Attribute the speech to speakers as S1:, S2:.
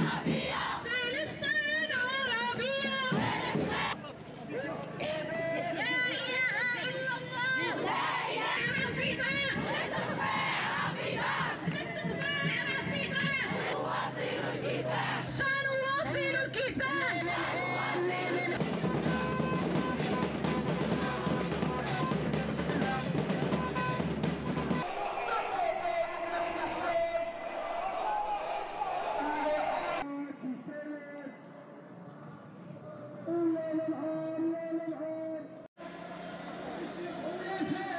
S1: Amen. Champion!